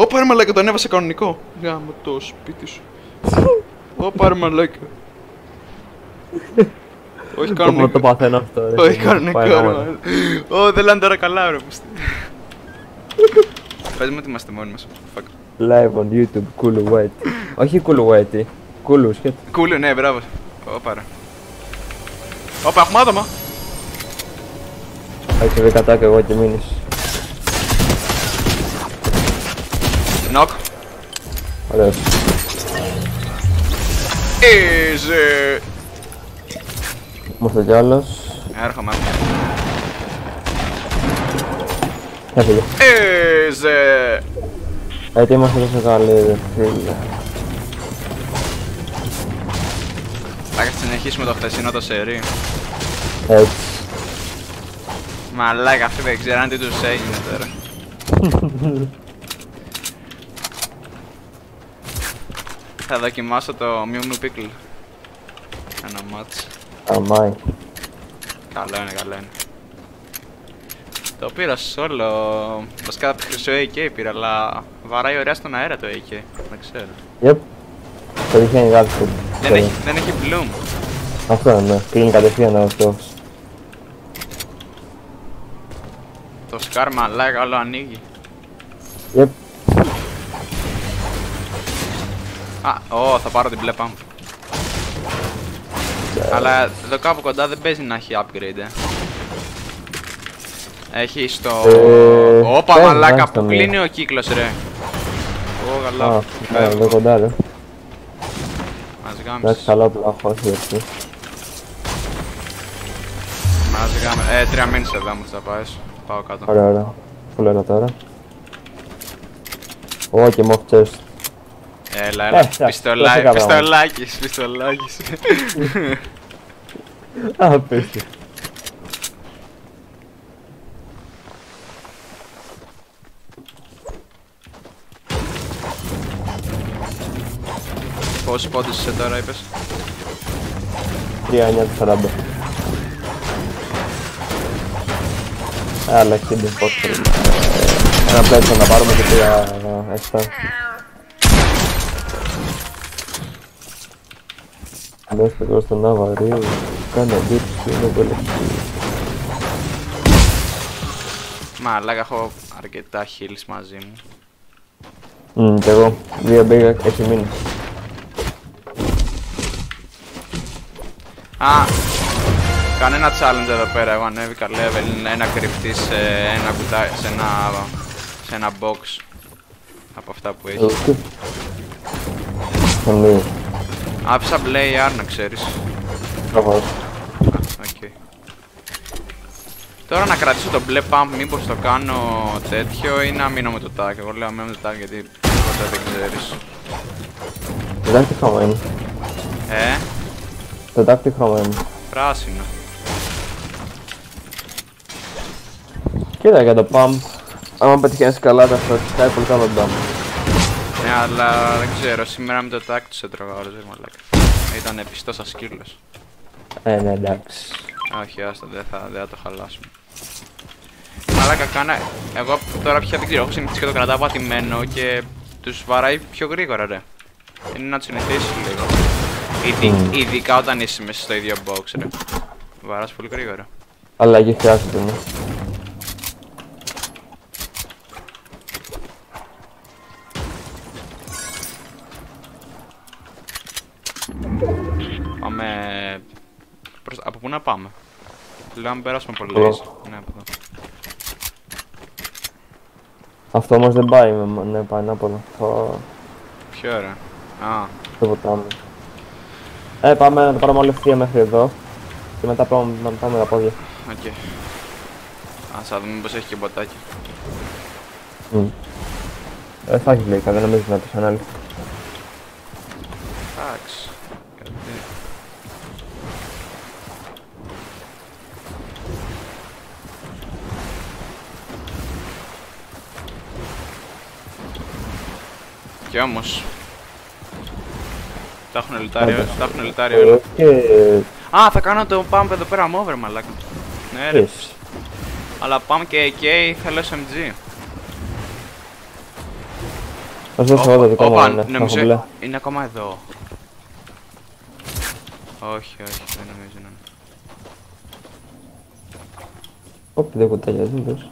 Ωπα ρε μαλάκα, το ανέβασε κανονικό. Γάμο το σπίτι σου. Ωπα ρε μαλάκα. Όχι Το κανονικό. παθαίνω αυτό. ρε. Όχι κανονικό Πάει ρε γάμα. μαλάκα. Ω, δεν λένε τώρα καλά ρε πούστη. Πες μου ότι είμαστε μόνοι μας. Fuck. Live on YouTube, cool white. Όχι cool white, cool σκέτο. Κούλιο, ναι, μπράβο. Ωπα ρε. Ωπα, έχουμε άτομα. Έτσι βρήκα και εγώ και μείνεις. Νοκ. Ωραίος. Easy. Μου ήρθε κι άλλος. Έρχομαι. Έφυγε. Easy. Γιατί είμαστε τόσο καλοί, ρε φίλε. Θα συνεχίσουμε το χθεσινό το σερί. Έτσι. Μαλάκα, αυτοί δεν ξέραν τι τους έγινε τώρα. Θα δοκιμάσω το Mew Mew Pickle. Ένα μάτς. Αμάι. Καλό είναι, καλό είναι. Το πήρα solo. Βασικά χρυσό AK πήρα, αλλά βαράει ωραία στον αέρα το AK. Δεν ξέρω. Yep. Το τυχαίνει κάτι. Δεν έχει, δεν έχει bloom. Αυτό ναι. Κλείνει κατευθείαν ο στόχος. Το Scar μαλάκα όλο ανοίγει. Yep. Α, ω, θα πάρω την μπλε pump. Αλλά εδώ κάπου κοντά δεν παίζει να έχει upgrade, ε. Έχει στο... Ε, Όπα παίζει, μαλάκα βάζει το που μία. κλείνει ο κύκλος ρε. Ω, Α, καλά. ναι, εδώ κοντά ρε. Μας Εντάξει, γάμισε. καλά όπλα έχω, όχι έτσι. Μας γάμισε. Ε, τρία μήνες εδώ μου θα πάει. Πάω κάτω. Ωραία, ωραία. Φουλέρα τώρα. Ω, και mock chest. Έλα, Ε, έλα. εντάξει, Πιστολάκι, κλασικά πράγματα. πιστολάκης, πιστολάκης. Απίστευτο. Πόσους πόντους είσαι τώρα, είπες. 3-9 του 40. Άλλα 60 πόσο. Ένα πλέον να πάρουμε και 3 7. Δες το εγώ στον Αβαρίου, κάνω δίψη, είναι πολύ Μαλάκα, έχω αρκετά heals μαζί μου. Μμμ, κι εγώ. Δύο μπήκα, έχει μείνει. Α, κάνω ένα challenge εδώ πέρα. Εγώ ανέβηκα level. Ένα κρυφτή σε ένα κουτά, σε ένα, σε ένα box. Από αυτά που έχει. Όχι. Τον λίγο. Άφησα μπλε AR να ξέρεις. Προφανώς. Α, οκ. Τώρα να κρατήσω το μπλε pump, μήπως το κάνω τέτοιο ή να μείνω με το tag. Εγώ λέω μείνω με το tag γιατί ποτέ δεν ξέρεις. Το τάκ τι χρώμα είναι. Ε, Το τάκ τι χρώμα είναι. πράσινο. Κοίτα για το pump. Άμα πετυχαίνεις καλά τα φορτιστά, πολύ καλό το Ναι, αλλά δεν ξέρω, σήμερα με το tag τους έτρωγα όλους, ρε μαλάκα. Ήταν πιστός σαν σκύλος. Ε, ναι, εντάξει. Όχι, άστα, δεν θα, δεν θα το χαλάσουμε. Μαλάκα, κάνα... Εγώ τώρα πια δεν ξέρω, έχω συνηθίσει και το κρατάω πατημένο και τους βαράει πιο γρήγορα, ρε. Είναι να τους συνηθίσεις λίγο. Ήδη, Μμμ. Ειδικά όταν είσαι μέσα στο ίδιο box, ρε. Βαράς πολύ γρήγορα. Αλλαγή χρειάζεται, ναι. Πάμε... Προς... Από πού να πάμε; Λέω να περάσουμε πολύ Εδώ. laser. Ναι, από εδώ. Αυτό όμως δεν πάει με ναι, πάει ανάποδα. Ω, Ποιο ρε. Α, Το ποτάμι. Ε, πάμε να το πάρουμε όλη ευθεία μέχρι εδώ. Και μετά πάμε, να πάμε τα πόδια. οκ. Ας θα δούμε μήπως έχει και μποτάκι. Μμ. Ε, θα έχει λίκα, δεν νομίζω να το ανάλυση. Εντάξει. Γιατί... Κι όμως Τα έχουν λουτάρει, Άντε. τα έχουν λουτάρει όλα. Ε, Και... Α, θα κάνω το pump εδώ πέρα με over, μαλάκα. Ναι, ρε. Yes. Αλλά pump και AK θέλω SMG. Θα σου δώσω εγώ το δικό μου, Όπα, ναι, έχω νομίζω μπλε. είναι ακόμα εδώ. Όχι, όχι, δεν νομίζω να είναι. Όπ, δύο κουτάλια, δεν δώσω.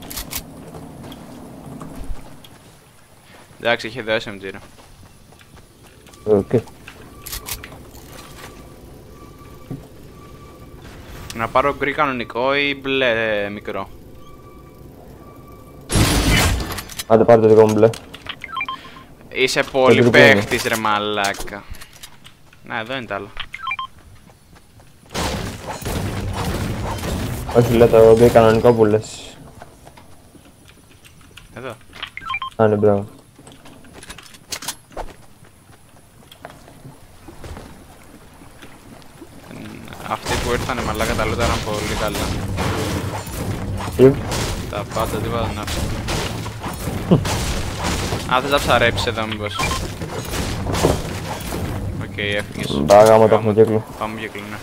Εντάξει, είχε δύο SMG ρε. Οκ. Να πάρω γκρι κανονικό ή μπλε ε, μικρό. Άντε πάρε το δικό μου μπλε. Είσαι πολύ δικό μου. παίχτης ρε μαλάκα. Να, εδώ είναι τα άλλα. Όχι, λέω το μπλε κανονικό που λες. Εδώ. Α, ναι, μπράβο. Μ, Αυτοί που ήρθανε μαλάκα τα λούτα ήταν πολύ καλά. Τι, Τα πάντα τίποτα να έρθουν. Α, θες να ψαρέψεις εδώ μήπως. Οκ, έφυγες. μπα γάμα το έχουμε κύκλο. Πάμε κύκλο, ναι.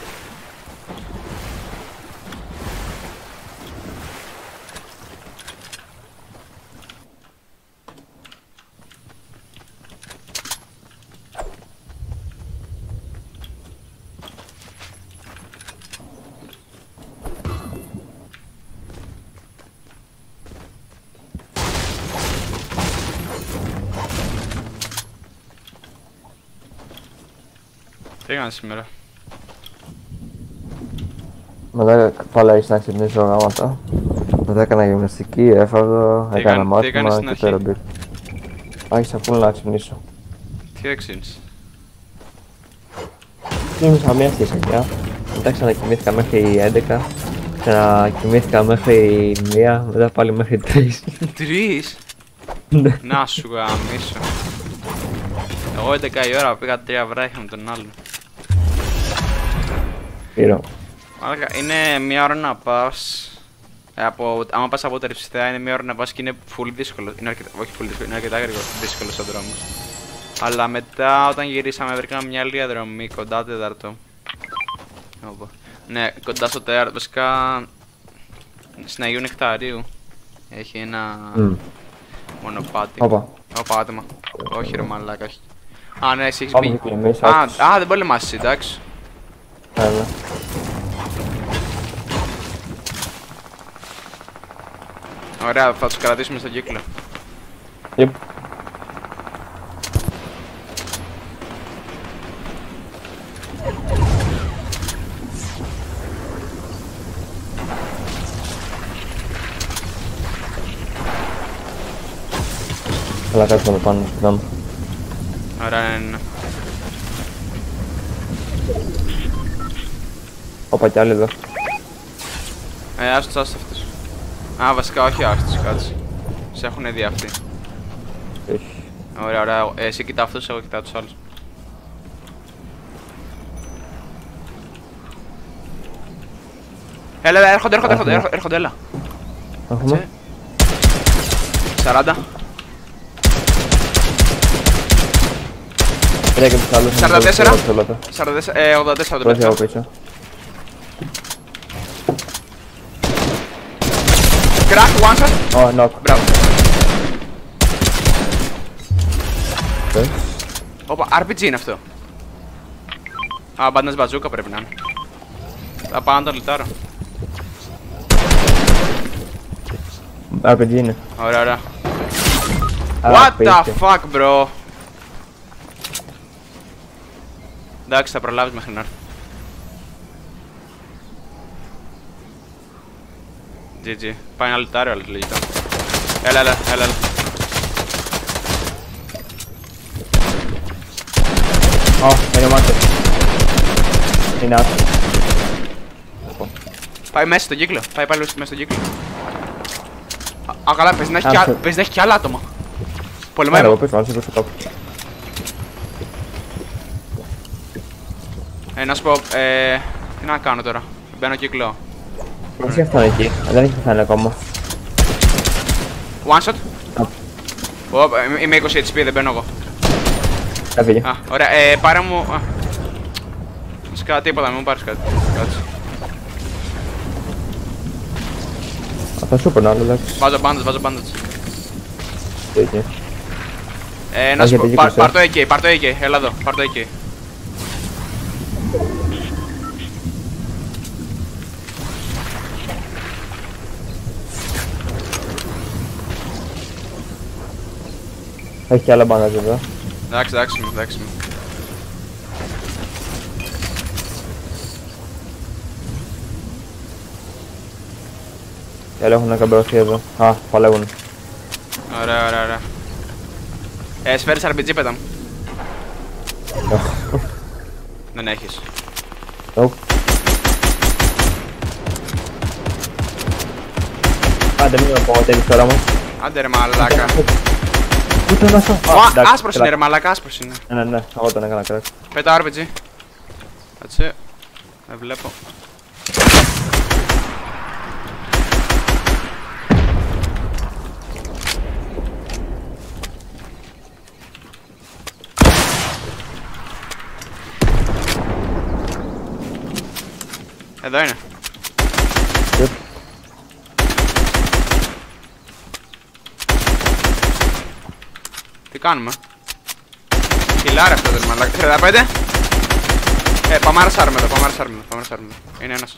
Τι έκανες σήμερα; Μετά πάλι έχεις να ξυπνήσω γάματα. Μετά έκανα γυμναστική, έφαγα, Τι έκανα έκανε- τι έκανες μάθημα στην και αρχή; τώρα μπήκα. Άρχισα full να ξυπνήσω. Τι έξινες. Ξύπνησα μία στις 9, μετά ξανακοιμήθηκα μέχρι 11, ξανακοιμήθηκα μέχρι 1, μετά πάλι μέχρι 3. Τρεις; Ναι. Να σου γαμίσω. Εγώ 11 η ώρα πήγα τρία βράχια με τον άλλον. Πήρω. Μαλάκα, είναι μία ώρα να πας. ε, Από, άμα πας από τερψιστέα είναι μία ώρα να πας και είναι full δύσκολο. Είναι αρκετά, όχι full δύσκολο, είναι αρκετά γρήγορο, δύσκολος ο δρόμος. Αλλά μετά όταν γυρίσαμε βρήκαμε μια άλλη διαδρομή κοντά τέταρτο. Όπα. Ναι, κοντά στο τέταρτο, βασικά στην Αγίου Νεκταρίου. Έχει ένα Μμ. μονοπάτι. Όπα. Ω, πάτημα. Όχι ρε μαλάκα, όχι. Α, ναι, εσύ έχεις Πάμε μπει. και εμείς, Α, άκουσες. α, δεν πολεμάς εσύ, εντάξει. Έλα. Ωραία, θα τους κρατήσουμε στον κύκλο. Yep. Έλα κάτσε να το πάνω, να Ωραία, ναι, ναι, Όπα κι άλλοι εδώ. Ε, ας τους άστο αυτούς. Α, βασικά όχι άστος, κάτσε. Σε έχουν δει αυτοί. Όχι. Ωραία, ωραία. Ε, εσύ κοιτά αυτούς, εγώ κοιτάω τους άλλους. Έλα, έλα, έρχονται, έρχονται, έρχονται, Έχουμε. έρχονται, έρχονται, έλα. Έχουμε. Τσε. 40. Κοίτα και τους άλλους. 44. 44. 44, ε, 84 το Πρώτη από πέτυχα. πίσω. Crack, one shot. Ω, knock. Μπράβο. Οκ. Όπα, RPG είναι αυτό. Α, bandage bazooka πρέπει να είναι. Θα πάω να το λιτάρω. RPG είναι. Ωραία, ωραία. Α, What the απίστευτο. fuck, bro. Εντάξει, θα προλάβεις μέχρι να έρθεις. GG. Πάει να λιτάρει ο άλλος λογικά. Έλα, έλα, έλα, έλα. Ω, είναι μάτια. Είναι άσχημο. Πάει μέσα στον κύκλο. Πάει πάλι μέσα στον κύκλο. Α, α, καλά, παίζει να έχει Α, κι, α... αυτό. παίζει να έχει κι άλλα άτομα. Πολεμάει. Άρα, εγώ με. πίσω, άλλο πίσω κάπου. Ε, να σου πω, ε, τι να κάνω τώρα. Μπαίνω κύκλο. Όχι αυτό είναι εκεί, δεν έχει πεθάνει ακόμα. One shot. Α. Ω, ε, είμαι 20 HP, δεν μπαίνω εγώ. Έφυγε. Α, ωραία. Ε, πάρε μου. Α. Βασικά τίποτα, μην μου πάρει κάτι. Κάτσε. Αυτό σου περνάω, εντάξει. Βάζω bandage, βάζω bandage. Εκεί. Ε, να σου Έχετε πω, πάρ, δίκιο, πάρ' το AK, πάρ' το AK, έλα εδώ, πάρ' το AK. Έχει και άλλα μπανάζ εδώ. Εντάξει, εντάξει μου, εντάξει μου. Και άλλοι έχουν καμπερωθεί εδώ. Α, παλεύουν. Ωραία, ωραία, ωραία. Ε, σφαίρες RPG πέτα μου. Δεν έχεις. Nope. Άντε μην με πω τέτοις τώρα μου. Άντε ρε μαλάκα. Ούτε να σου. Ω, άσπρος είναι ρε μαλάκα, άσπρος είναι. Ναι, ναι, ναι, εγώ τον έκανα crack. Πέτα RPG. Κάτσε. Δεν βλέπω. Εδώ είναι. Yep. Τι κάνουμε; Χιλάρε αυτό το μαλάκα. 35. Ε, πάμε να ρασάρουμε εδώ, πάμε να ρασάρουμε εδώ, πάμε να ρασάρουμε εδώ. Είναι ένας.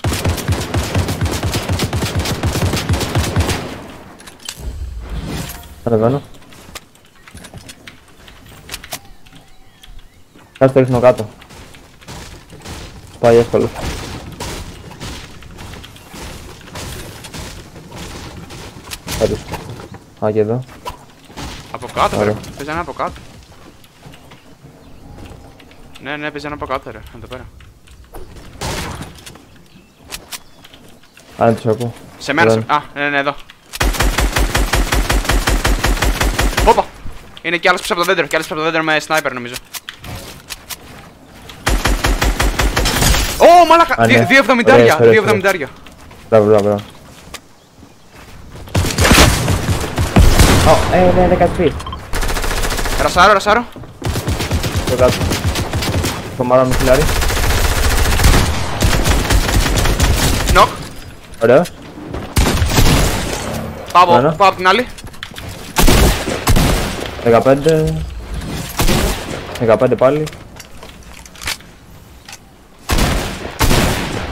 Ανεβαίνω. Κάτσε το ρίχνω κάτω. Πάει εύκολο. Κάτω. Α, και εδώ. Από κάτω, ρε. Ωραία. Παίζει ένα από κάτω. Ναι, ναι, παίζει ένα από κάτω, ρε. Εδώ πέρα. Α, δεν τους ακούω. Σε μένα, σε... Ωραία. Α, ναι, ναι, εδώ. Όπα! Είναι κι άλλος πίσω από το δέντρο, κι άλλος πίσω από το δέντρο με sniper νομίζω. Ω, μαλάκα! Α, ναι. Δύο- Δύο Ωραία, εβδομηντάρια, ωραία, δύο ωραία. εβδομηντάρια. Μπράβο, μπράβο, μπράβο. Ω, ε, ναι, ναι, κάτι πει. Ρασάρω, ρασάρω. Το κάτω. Το μάρα μου φιλάρι. Νοκ. Ωραίος. Πάω, Ένα. πάω απ' την άλλη. 15. 15 πάλι.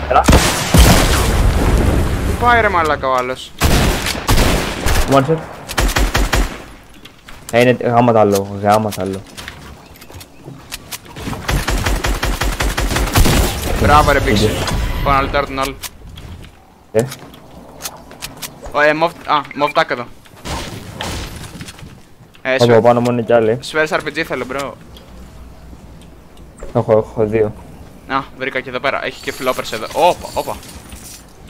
Έλα. Πού πάει ρε μαλάκα ο άλλος. One shot. Ε, είναι γάμα τα άλλο, γάμα τα άλλο. Μπράβο ρε πίξι. Πάω να λουτάρω τον άλλο. Ε, Ω, ε, μοβ... Α, μοβ tac εδώ. Ε, από σφαίρ- πάνω μου είναι κι άλλοι. σφαίρες RPG θέλω, bro. Έχω, έχω δύο. Α, βρήκα και εδώ πέρα. Έχει και floppers εδώ. Όπα, όπα.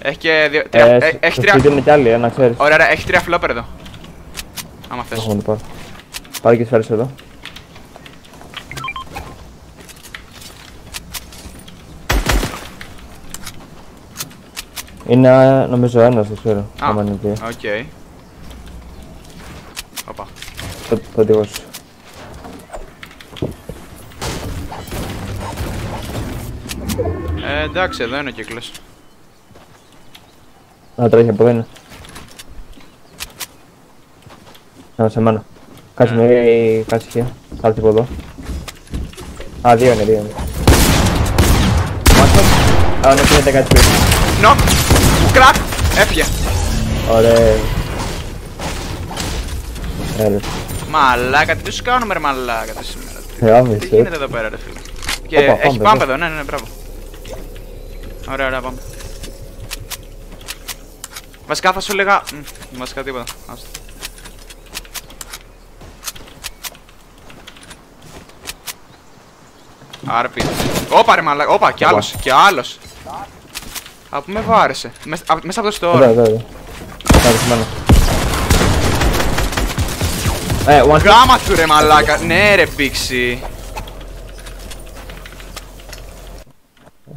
Έχει και δύο, τρία, Ε, ε, στο έχει τρία. σπίτι είναι κι άλλοι, ε, να ξέρεις. Ωραία, ωραία, έχει τρία flopper εδώ. Άμα θες. Έχω να το πάρω. Πάρε και σφαίρες εδώ. Είναι α, νομίζω ένας, δεν ξέρω. Α, Άμα είναι δύο. οκ. Όπα. Το, το δικό σου. Ε, εντάξει, εδώ είναι ο κύκλος. Να τρέχει από εδώ είναι. Να σε μένα. Κάτσε Ναι. με, κάτσε here. Κάτσε από εδώ. Α, δύο είναι, δύο είναι. Μάτσο. Α, ναι, πήρατε κάτι πριν. Νοκ! Κρακ! Έφυγε. Ωραία. Έλα. Μαλάκα, τι τους κάνουμε ρε μαλάκα τη σήμερα. Τι- Ε, άμεσα, Τι ε. γίνεται εδώ πέρα ρε φίλε. Και Όπα, έχει πάμε, πάμπ εδώ. εδώ, ναι, ναι, ναι, μπράβο. Ωραία, ωραία, πάμε. Βασικά θα σου έλεγα... μ, Βασικά τίποτα. Άστο. Άρπι. Όπα ρε μαλάκα. Όπα κι άλλος. Κι άλλος. Από με βάρεσε. Μέσα από το store. Εδώ, εδώ. εδώ. Ε, one Γάμα του ρε μαλάκα. Ναι ρε πίξι.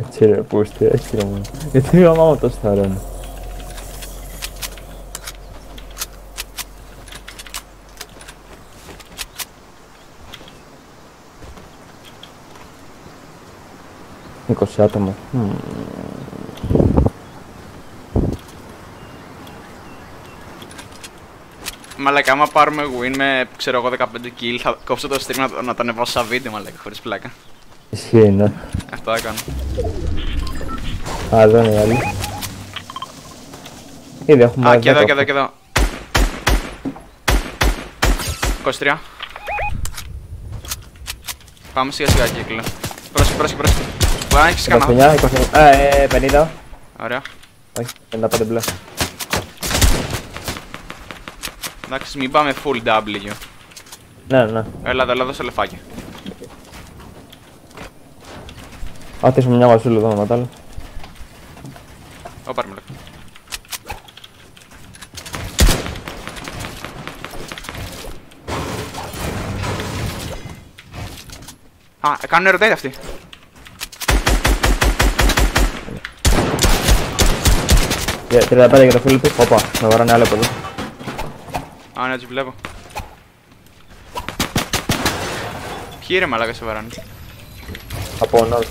Έτσι ρε πούστη, έτσι ρε μάλλον Γιατί γαμάω τόσο. 20 άτομα. Μαλάκα, άμα πάρουμε win με ξέρω εγώ 15 kill, θα κόψω το stream να, να το ανεβάσω σαν βίντεο, μαλάκα, χωρίς πλάκα. Ισχύει, ναι. Αυτό έκανα. Α, εδώ είναι άλλη. Ήδη έχουμε Α, και εδώ, και εδώ, και εδώ. 23. Πάμε σιγά σιγά κύκλο. Πρόσεχε, πρόσεχε, πρόσεχε. Μπορεί να έχεις κανένα. 29, 29, α, ε, 50. Ωραία. Όχι, 55 μπλε. Εντάξει, μην πάμε full W. Ναι, ναι. Έλα εδώ, έλα εδώ στο λεφάκι. Α, τέσσερα μια βασούλα εδώ με μετάλλο. Ω, πάρε μαλάκα. Α, κάνουν rotate αυτοί. 35 για το φίλο του. Όπα, με βαράνε άλλο από εδώ. Α, ναι, έτσι βλέπω. Ποιοι ρε μαλάκα σε βαράνε; Από νόρ.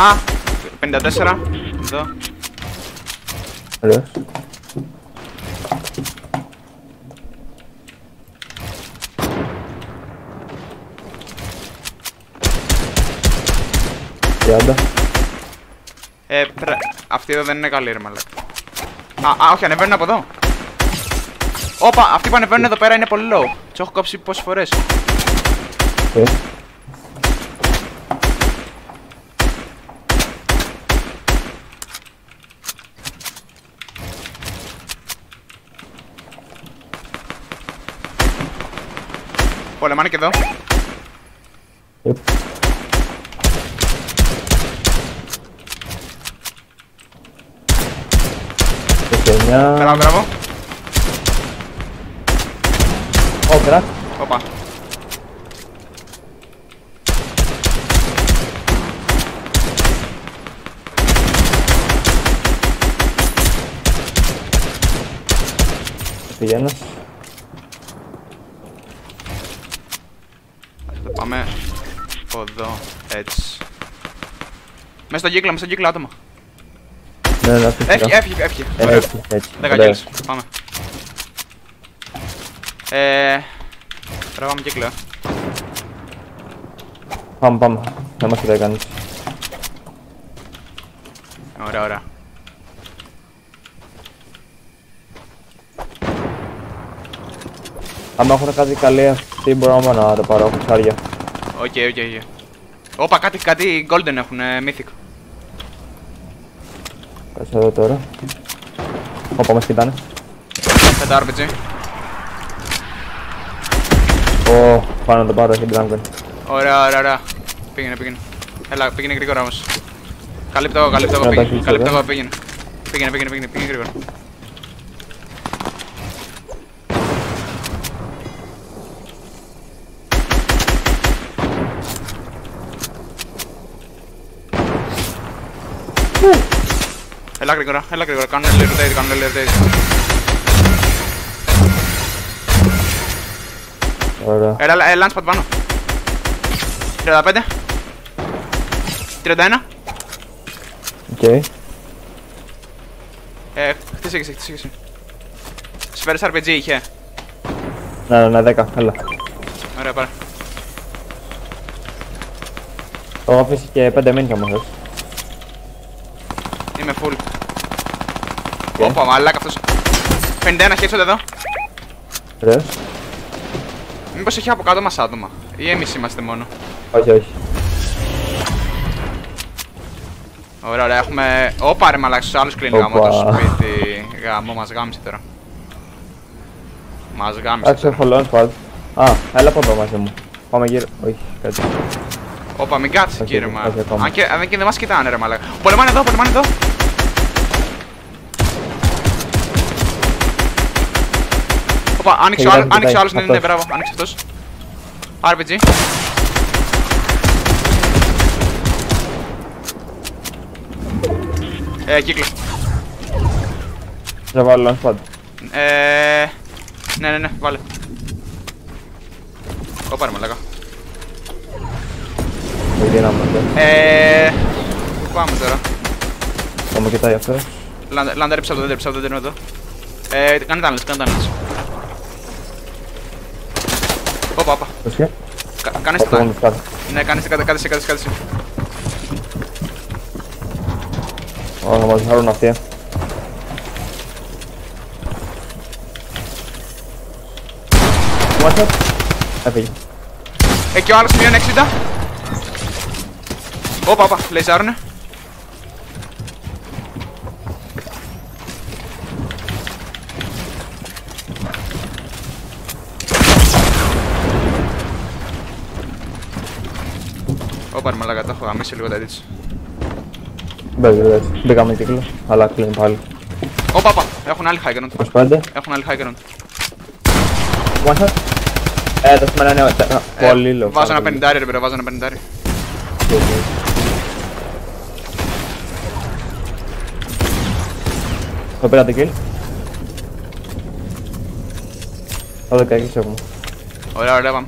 «27, 54, εδώ. Ωραίος. Τριάντα. Ε, πρε... Αυτή εδώ δεν είναι καλή ρε μαλάκα. Α, α, όχι, ανεβαίνουν από εδώ. Όπα, αυτοί που ανεβαίνουν εδώ πέρα είναι πολύ low. Τους έχω κόψει πόσες φορές. Οκ. Πολεμάνε και εδώ. Yep. Τεσσεννιά. Μπράβο, μπράβο. Ω, κρακ. Όπα. Πηγαίνω. Θα το πάμε από εδώ, έτσι. Μέσα στον κύκλο, μέσα στον κύκλο άτομα. Ναι, ναι, αυτή Έφυγε, έφυγε, έφυγε. Ωραία. Έτσι, έτσι. 10 Ωραία. kills. Πάμε. Ε. Τραβάμε κύκλο. ε. Πάμε, πάμε. Να μας κοιτάει κανείς. Ωραία, ωραία. Άμα έχουν κάτι καλή αυτή μπορώ να το πάρω, έχω ψάρια. OK, OK, OK. Όπα, κάτι, κάτι golden έχουν, ε, mythic. Κάτσε εδώ τώρα. Όπα, μας κοιτάνε. Πέντα RPG. Ω, πάω να το πάρω, έχει Dragon. Ωραία, ωραία, ωραία. Πήγαινε, πήγαινε. Έλα, πήγαινε γρήγορα όμως. Καλύπτω εγώ, καλύπτω εγώ, Να τα πήγαινε. κλείσω Καλύπτω εδώ. εγώ, πήγαινε. Πήγαινε, πήγαινε, πήγαινε, πήγαινε γρήγορα. Έλα γρήγορα, έλα γρήγορα, κάνουν early rotate, κάνουν early rotate. Ωραία. Έλα, έλα, έλα, spot πάνω. 35. 31. Οκ. Ε, χτίσε και εσύ, χτίσε και εσύ. Σφαίρες RPG είχε. Ναι, ναι, ναι, 10, έλα. Ωραία, πάρε. Το έχω αφήσει και 5 μήνυκα μου θες. Είμαι full. Όπα, μαλάκα αυτός. 51 headshot εδώ. Ωραίος. Μήπως έχει από κάτω μας άτομα. Ή εμείς είμαστε μόνο. Όχι, όχι. Ωραία, ωραία, έχουμε... Όπα ρε μαλάκα, στους άλλους κλείνει γάμος το Όπα. σπίτι. Γάμο, μας γάμισε τώρα. Μας γάμισε Εντάξει, τώρα. έχω launch pad. Α, έλα από εδώ μαζί μου. Πάμε γύρω. Όχι, κάτι. Όπα, μην κάτσεις Όχι, εκεί ρε όχι, μαλάκα. ακόμα. Αν και, αν και δεν μας κοιτάνε ρε μαλάκα. Πολεμάνε εδώ, πολεμάνε εδώ. Όπα, άνοιξε ο Κοιτάει, άλλος, άνοιξε ο κοιτάει, άλλος, ναι, ναι, ναι, αυτός. μπράβο, άνοιξε αυτός. RPG. Ε, κύκλο. Θα βάλω launchpad. Ε, ναι, ναι, ναι, βάλε. Ω, πάρε μαλάκα. Με δύναμη. Ε, πού πάμε τώρα. Θα μου κοιτάει αυτός. Λάντερ, λάντερ, έψα εδώ, δεν έψα εδώ, δεν είναι εδώ. Ε, κάνε τάνλες, κάνε τάνλες. Όπα, όπα. Πρόσχε. Κα- Κάνεις Αυτό τα. μου φτάνει. Ναι, κάνεις τα, κάτσε, κάτσε, κάτσε. Ω, θα μας χαρούν αυτοί. ε. One shot. Έφυγε. Ε, και ο άλλος μείον 60. Όπα, όπα, λέιζαρουνε. Όπα, ρε μαλάκα, τα έχω γαμήσει λίγο τα έτσι. Μπες, μπες. Μπήκαμε κύκλο, αλλά κλείνει πάλι. Όπα, όπα, έχουν άλλη high ground. 25. Έχουν άλλη high ground. One shot. Ε, το σημαίνει είναι τε- Ε, πολύ low. Βάζω ένα πάρα πολύ. 50 ρε μπρο, βάζω ένα 50 Το πήρα την kill. Το 16 έχουμε. Ωραία, ωραία, πάμε.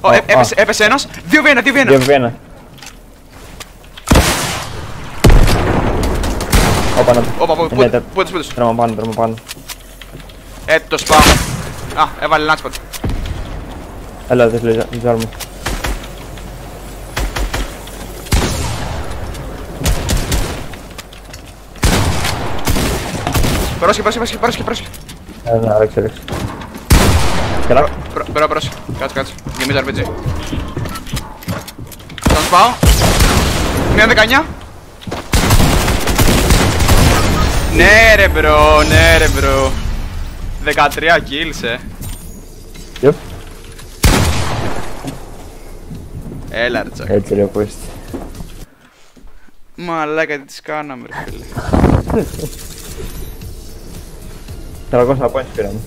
Ω, Ω, ε, α. έπεσε, έπεσε ένας. 2v1, 2v1. 2v1. Ω, πάνω του. Όπα, πού, Είναι πού, τε- πού τους, πού τους. Τρώμα πάνω, τρώμα πάνω. Ε, το σπάω. Α, έβαλε lunchpad. Έλα, δεν λιζάρουμε. Πρόσχε, πρόσχε, πρόσχε, πρόσχε, πρόσχε. Ε, ναι, ρίξε, ρίξε. Καλά. Μπρο, μπρο, πρόσχε. Κάτσε, κάτσε. Γεμίζω RPG. Τον σπάω. Μία 19. Ναι ρε μπρο, ναι ρε μπρο. 13 kills, ε. Yep. Έλα ρε τσακ. Έτσι ρε, που είστε. Μαλάκα τι τις κάναμε ρε φίλε. 300 points πήραμε.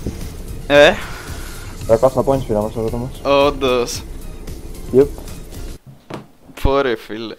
Ε, 300 points πήραμε στο γράμμα μας. όντως. Yep. Πω ρε φίλε.